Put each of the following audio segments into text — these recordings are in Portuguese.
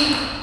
Three.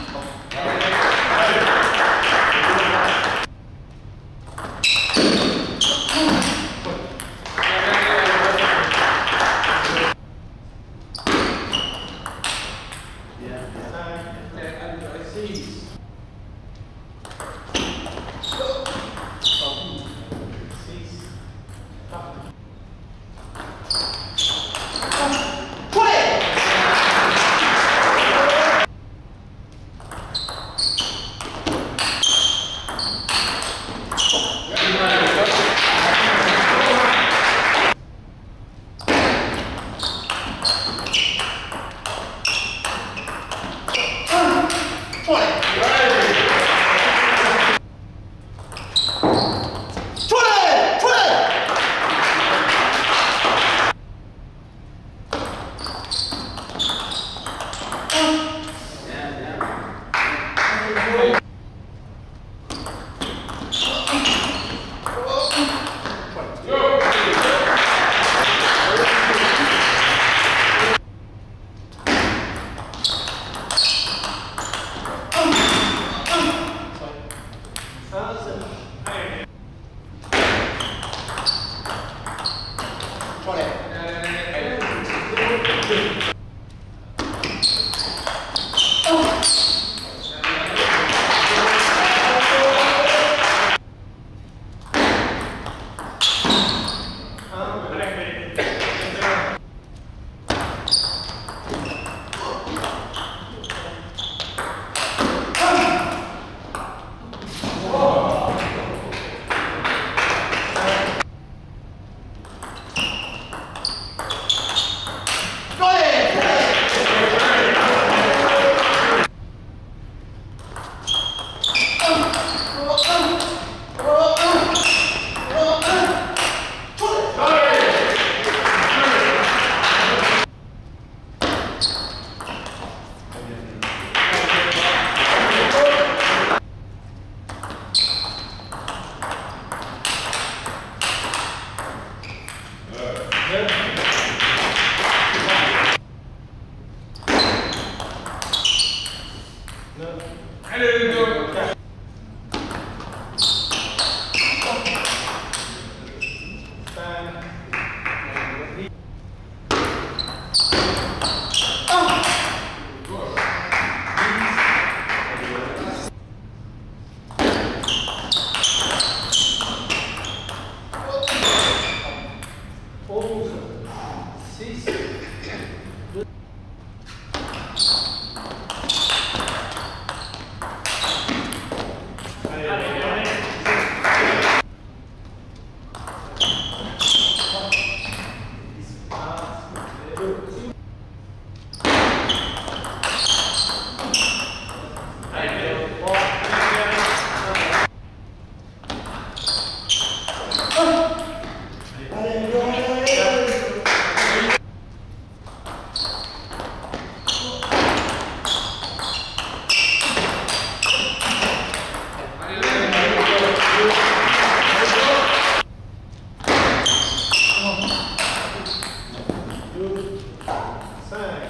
5.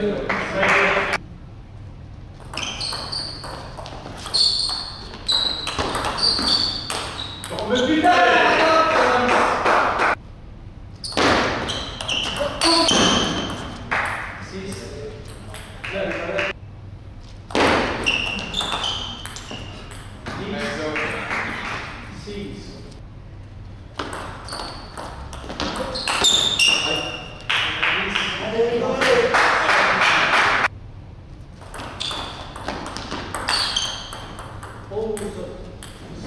Deus. usa,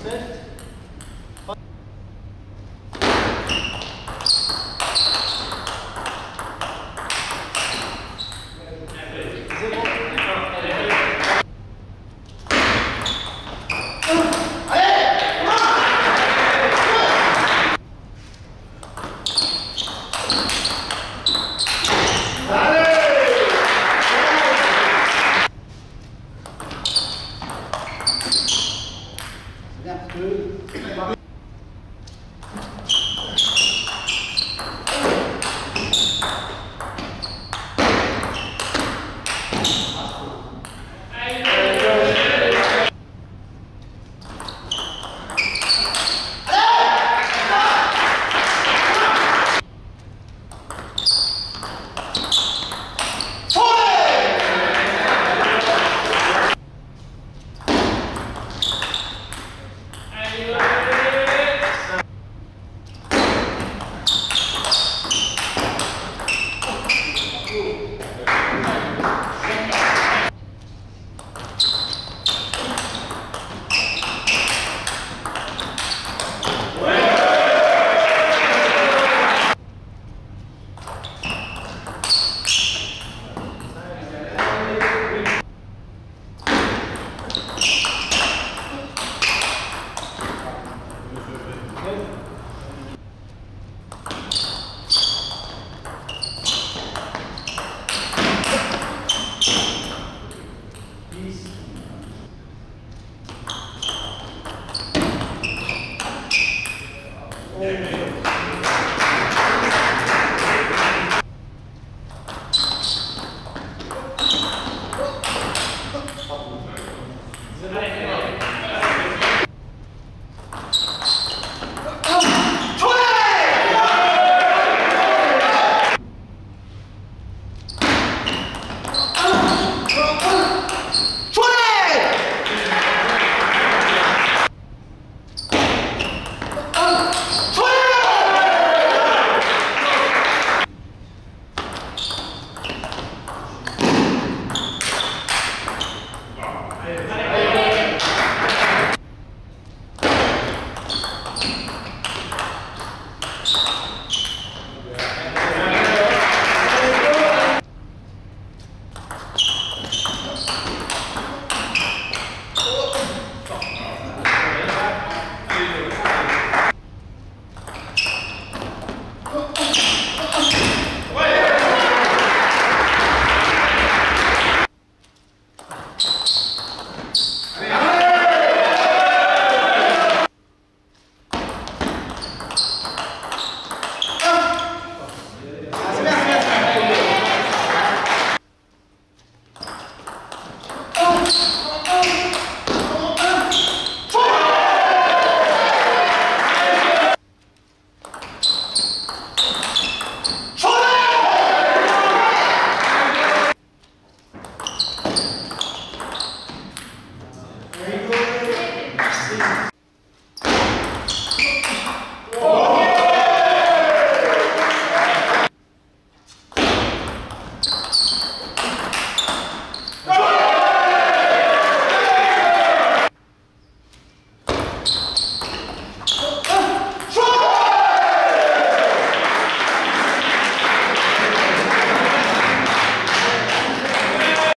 certo? Amen. Yeah.